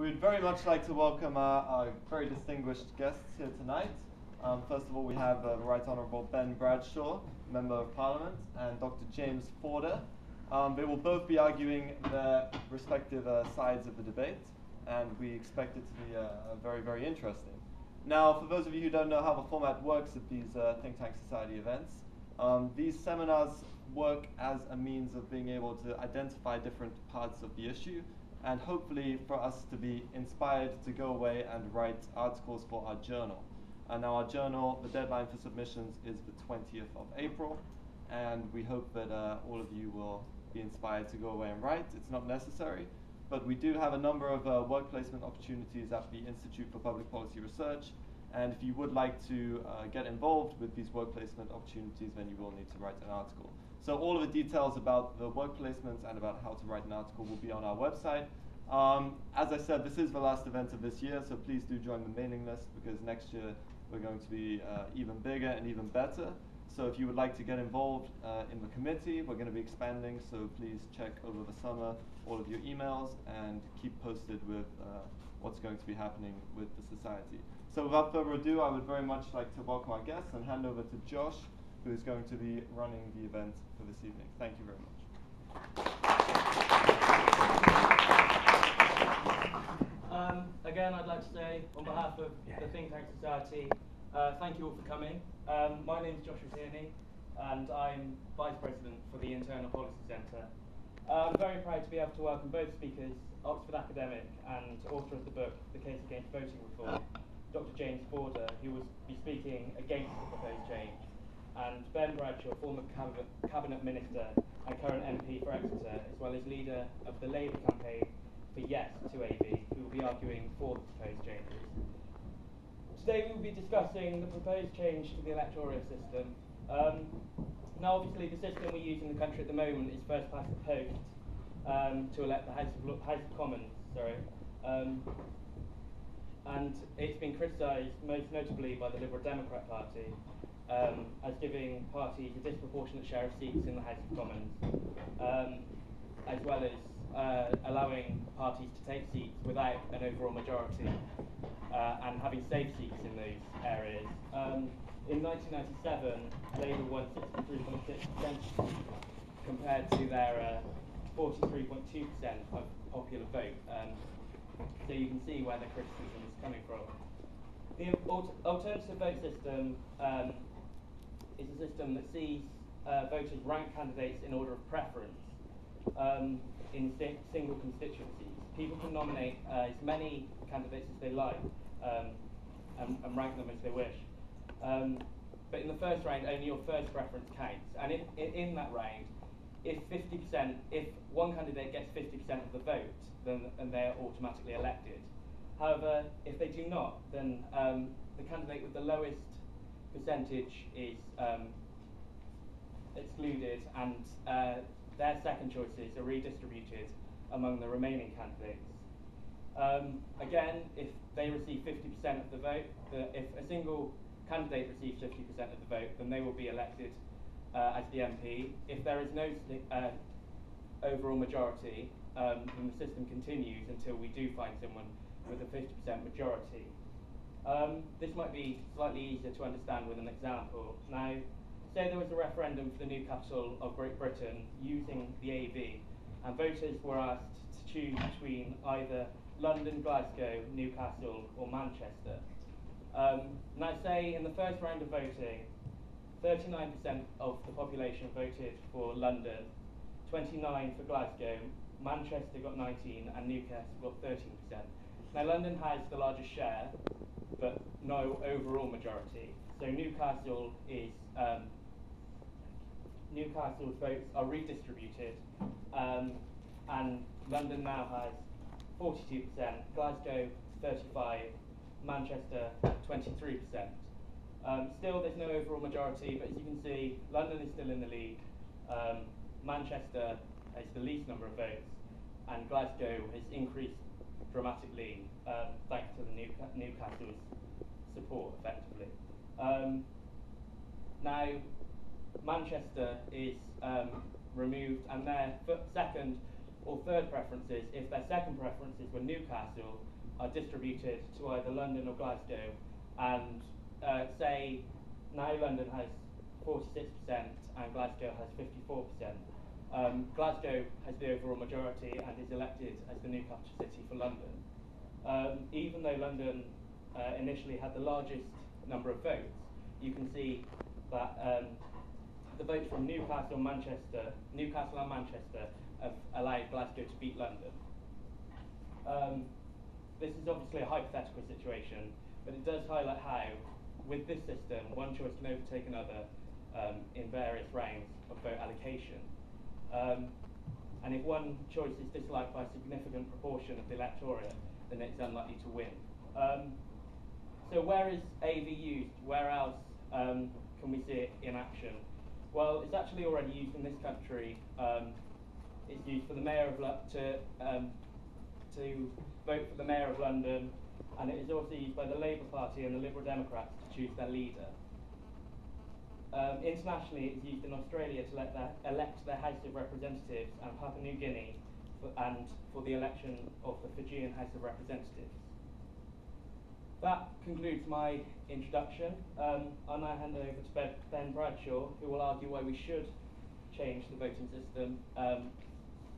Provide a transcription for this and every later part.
We'd very much like to welcome our, very distinguished guests here tonight. Um, first of all, we have uh, the Right Honourable Ben Bradshaw, Member of Parliament, and Dr. James Forder. Um, they will both be arguing their respective uh, sides of the debate, and we expect it to be uh, very, very interesting. Now, for those of you who don't know how the format works at these uh, Think Tank Society events, um, these seminars work as a means of being able to identify different parts of the issue and hopefully for us to be inspired to go away and write articles for our journal. And now our journal, the deadline for submissions is the 20th of April, and we hope that uh, all of you will be inspired to go away and write. It's not necessary, but we do have a number of uh, work placement opportunities at the Institute for Public Policy Research, and if you would like to uh, get involved with these work placement opportunities, then you will need to write an article. So all of the details about the work placements and about how to write an article will be on our website. Um, as I said, this is the last event of this year, so please do join the mailing list because next year we're going to be uh, even bigger and even better. So if you would like to get involved uh, in the committee, we're going to be expanding, so please check over the summer all of your emails and keep posted with uh, what's going to be happening with the society. So without further ado, I would very much like to welcome our guests and hand over to Josh, who is going to be running the event for this evening. Thank you very much. Um, again, I'd like to say, on behalf of the Think Tank Society, uh, thank you all for coming. Um, my name is Joshua Tierney, and I'm Vice President for the Internal Policy Centre. Uh, I'm very proud to be able to welcome both speakers, Oxford academic and author of the book, The Case Against Voting Reform, Dr. James Forder, who will be speaking against the proposed change, and Ben Bradshaw, former cabinet, minister and current MP for Exeter, as well as leader of the Labour campaign for Yes to AV, who will be arguing for the proposed changes. Today we will be discussing the proposed change to the electoral system. Um, now, obviously, the system we use in the country at the moment is first past the post um, to elect the House of, House of Commons. Sorry. Um, and it's been criticised most notably by the Liberal Democrat Party um, as giving parties a disproportionate share of seats in the House of Commons, um, as well as uh, allowing parties to take seats without an overall majority uh, and having safe seats in those areas. Um, in 1997, Labour won 63.6% compared to their 43.2% uh, of popular vote. Um, so you can see where the criticism is coming from. The alternative vote system um, is a system that sees uh, voters rank candidates in order of preference um, in si single constituencies. People can nominate uh, as many candidates as they like um, and, and, rank them as they wish. Um, but in the first round, only your first preference counts. And in, in, in that round, if 50%, if one candidate gets 50% of the vote, then and they're automatically elected. However, if they do not, then um, the candidate with the lowest percentage is um, excluded and uh, their second choices are redistributed among the remaining candidates. Um, again, if they receive 50% of the vote, the, if a single candidate receives 50% of the vote, then they will be elected uh, as the MP. If there is no uh, overall majority, um, then the system continues until we do find someone with a 50% majority. Um, this might be slightly easier to understand with an example. Now, say there was a referendum for the new capital of Great Britain using the AV, and voters were asked to choose between either London, Glasgow, Newcastle, or Manchester. Um, now, say in the first round of voting, 39% of the population voted for London, 29 for Glasgow, Manchester got 19, and Newcastle got 13%. Now, London has the largest share, but no overall majority. So Newcastle is um, Newcastle's votes are redistributed, um, and London now has 42%, Glasgow 35, Manchester 23%. Um, still, there's no overall majority, but as you can see, London is still in the lead. Um, Manchester has the least number of votes, and Glasgow has increased dramatically um, thanks to the Newcastle's support, effectively. Um, now, Manchester is um, removed, and their second or third preferences if their second preferences were Newcastle are distributed to either London or Glasgow and uh, say now London has 46% and Glasgow has 54%. Um, Glasgow has the overall majority and is elected as the new capital city for London. Um, even though London uh, initially had the largest number of votes, you can see that um, the votes from Newcastle and Manchester, Newcastle and Manchester have allowed Glasgow to beat London. Um, this is obviously a hypothetical situation, but it does highlight how, with this system, one choice can overtake another um, in various rounds of vote allocation. Um, and if one choice is disliked by a significant proportion of the electorate, then it's unlikely to win. Um, so where is AV used? Where else um, can we see it in action? Well, it's actually already used in this country. Um, it's used for the mayor of Lo- to um, to vote for the mayor of London, and it is also used by the Labour Party and the Liberal Democrats to choose their leader. Um, internationally, it's used in Australia to let their, elect their House of Representatives and Papua New Guinea for, and for the election of the Fijian House of Representatives. That concludes my introduction. Um, I'll now hand over to Ben, Bradshaw, who will argue why we should change the voting system, um,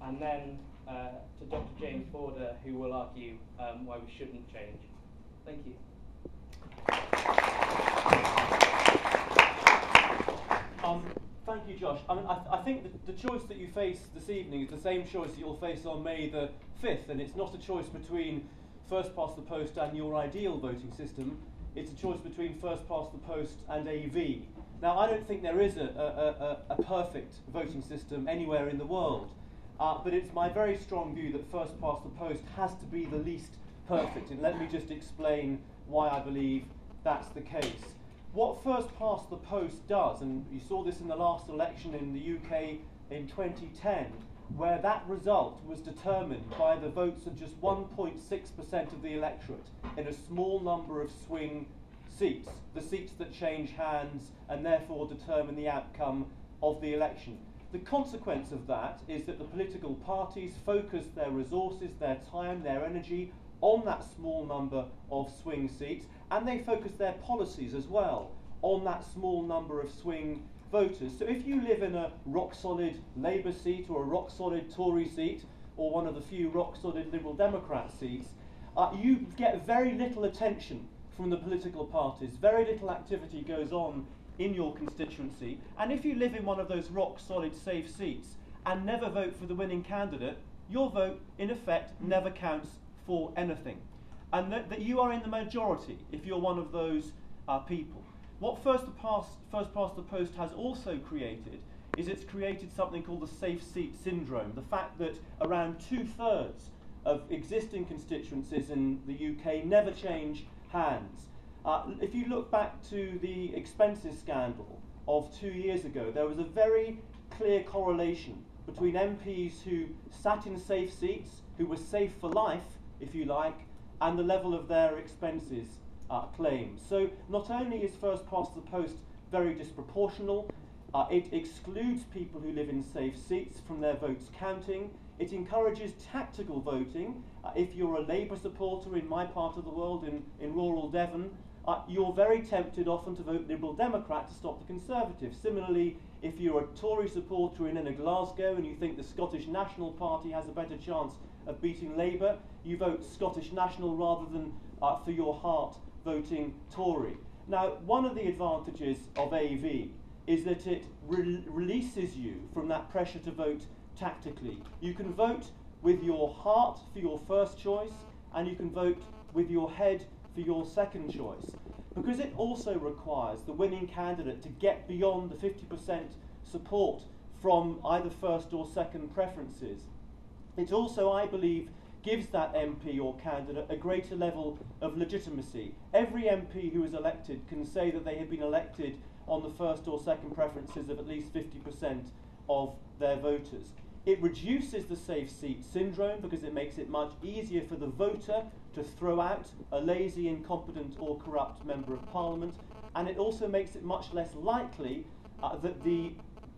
and then uh, to Dr. James Forder, who will argue um, why we shouldn't change. Thank you. Um, thank you, Josh. I, mean, I, th- I think the, the choice that you face this evening is the same choice that you'll face on May the 5th, and it's not a choice between first past the post and your ideal voting system. It's a choice between first past the post and AV. Now, I don't think there is a, a, a, a perfect voting system anywhere in the world, uh, but it's my very strong view that first past the post has to be the least perfect. And let me just explain why I believe that's the case. What first past the post does, and you saw this in the last election in the UK in 2010, where that result was determined by the votes of just 1.6% of the electorate in a small number of swing seats, the seats that change hands and therefore determine the outcome of the election. The consequence of that is that the political parties focus their resources, their time, their energy on that small number of swing seats, and they focus their policies as well on that small number of swing voters. So if you live in a rock solid Labour seat or a rock solid Tory seat or one of the few rock solid Liberal Democrat seats, uh, you get very little attention from the political parties. Very little activity goes on in your constituency. And if you live in one of those rock solid safe seats and never vote for the winning candidate, your vote, in effect, never counts for anything. And that, that you are in the majority if you're one of those uh, people. What First Past, First Past the Post has also created is it's created something called the safe seat syndrome. The fact that around two thirds of existing constituencies in the UK never change hands. Uh, if you look back to the expenses scandal of two years ago, there was a very clear correlation between MPs who sat in safe seats, who were safe for life, if you like, and the level of their expenses uh, claims. So not only is first past the post very disproportional, uh, it excludes people who live in safe seats from their votes counting. It encourages tactical voting. Uh, if you're a Labour supporter in my part of the world, in, in rural Devon, uh, you're very tempted often to vote Liberal Democrat to stop the Conservatives. Similarly, if you're a Tory supporter in inner Glasgow and you think the Scottish National Party has a better chance of beating Labour, you vote Scottish National rather than uh, for your heart voting Tory. Now, one of the advantages of AV is that it re- releases you from that pressure to vote tactically. You can vote with your heart for your first choice, and you can vote with your head for your second choice. Because it also requires the winning candidate to get beyond the 50% support from either first or second preferences. It also, I believe, gives that MP or candidate a greater level of legitimacy. Every MP who is elected can say that they have been elected on the first or second preferences of at least 50% of their voters. It reduces the safe seat syndrome because it makes it much easier for the voter to throw out a lazy, incompetent, or corrupt member of parliament, and it also makes it much less likely uh, that the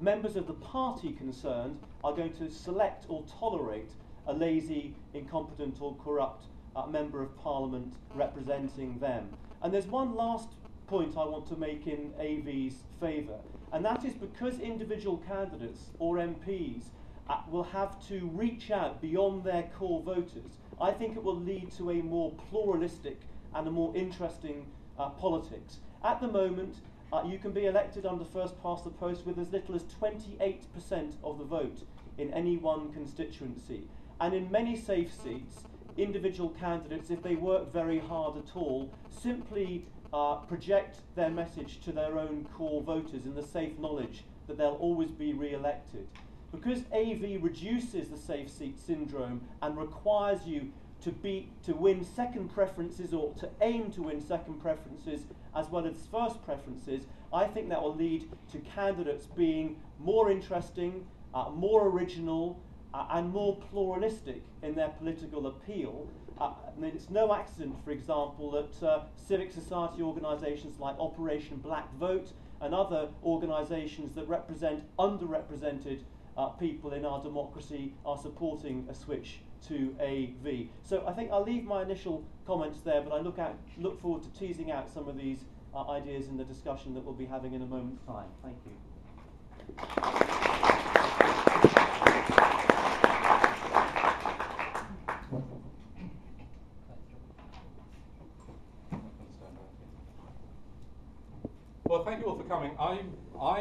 members of the party concerned are going to select or tolerate a lazy, incompetent, or corrupt uh, member of parliament representing them. And there's one last point I want to make in AV's favour, and that is because individual candidates or MPs uh, will have to reach out beyond their core voters, I think it will lead to a more pluralistic and a more interesting uh, politics. At the moment, uh, you can be elected under first past the post with as little as 28% of the vote in any one constituency. And in many safe seats, individual candidates, if they work very hard at all, simply uh, project their message to their own core voters in the safe knowledge that they'll always be re elected. Because AV reduces the safe seat syndrome and requires you to be to win second preferences or to aim to win second preferences as well as first preferences, I think that will lead to candidates being more interesting, uh, more original, uh, and more pluralistic in their political appeal. Uh, it's no accident, for example, that uh, civic society organisations like Operation Black Vote and other organisations that represent underrepresented uh, people in our democracy are supporting a switch to AV. So I think I'll leave my initial comments there, but I look, at, look forward to teasing out some of these uh, ideas in the discussion that we'll be having in a moment's time. Thank you. Well, thank you all for coming. I,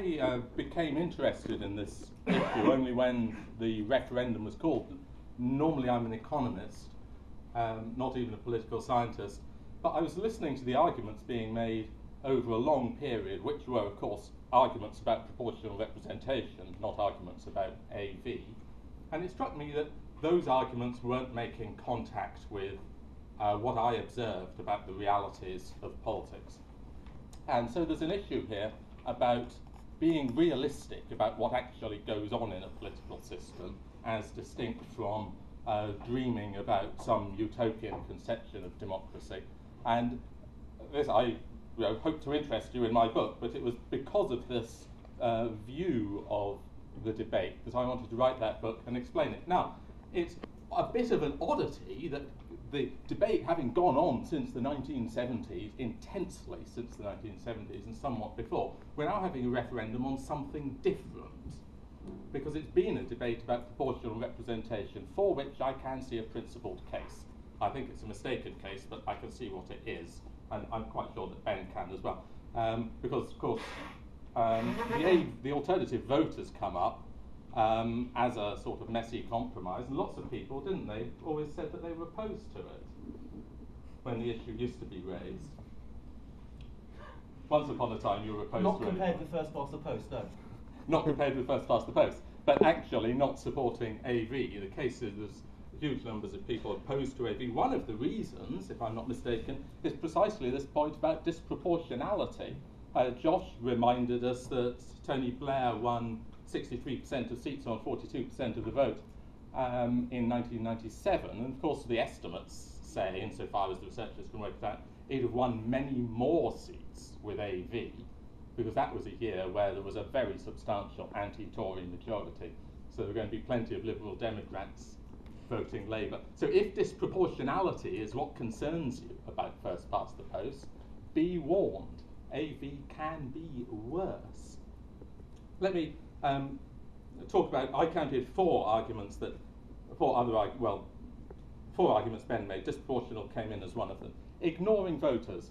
I uh, became interested in this issue only when the referendum was called. Normally, I'm an economist, um, not even a political scientist, but I was listening to the arguments being made over a long period, which were, of course, arguments about proportional representation, not arguments about AV. And it struck me that those arguments weren't making contact with uh, what I observed about the realities of politics. And so there's an issue here about being realistic about what actually goes on in a political system as distinct from uh, dreaming about some utopian conception of democracy. And this I you know, hope to interest you in my book, but it was because of this uh, view of the debate that I wanted to write that book and explain it. Now, it's a bit of an oddity that the debate having gone on since the 1970s, intensely since the 1970s and somewhat before, we're now having a referendum on something different. Because it's been a debate about proportional representation, for which I can see a principled case. I think it's a mistaken case, but I can see what it is and I'm quite sure that Ben can as well. Um, because, of course, um, the, the, alternative vote has come up um, as a sort of messy compromise, and lots of people, didn't they, always said that they were opposed to it when the issue used to be raised. Once upon a time, you were opposed not to it. Not compared with first past the post, no. Not compared with first past the post, but actually not supporting AV. The case is huge numbers of people opposed to AV. One of the reasons, if I'm not mistaken, is precisely this point about disproportionality. Uh, Josh reminded us that Tony Blair won 63% of seats on 42% of the vote um, in 1997. And of course, the estimates say, insofar as the researchers can work it out, he'd have won many more seats with AV, because that was a year where there was a very substantial anti Tory majority. So there were going to be plenty of Liberal Democrats voting Labour. So if disproportionality is what concerns you about first past the post, be warned. AV can be worse. Let me um, talk about. I counted four arguments that, four other well, four arguments Ben made. Disproportional came in as one of them. Ignoring voters.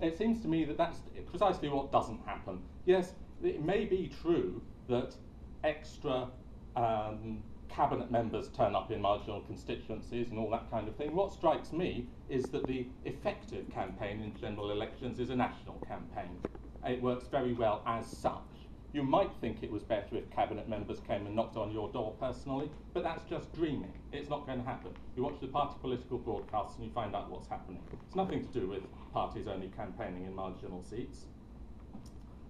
It seems to me that that's precisely what doesn't happen. Yes, it may be true that extra um, cabinet members turn up in marginal constituencies and all that kind of thing. What strikes me is that the effective campaign in general elections is a national campaign. It works very well as such. You might think it was better if cabinet members came and knocked on your door personally, but that's just dreaming. It's not going to happen. You watch the party political broadcasts and you find out what's happening. It's nothing to do with parties only campaigning in marginal seats.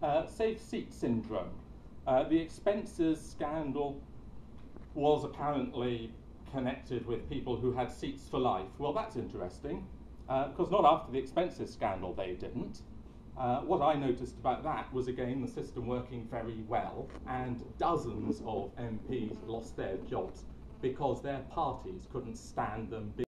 Uh, safe seat syndrome. Uh, the expenses scandal was apparently connected with people who had seats for life. Well, that's interesting, because uh, not after the expenses scandal they didn't. Uh, what I noticed about that was again the system working very well, and dozens of MPs lost their jobs because their parties couldn't stand them.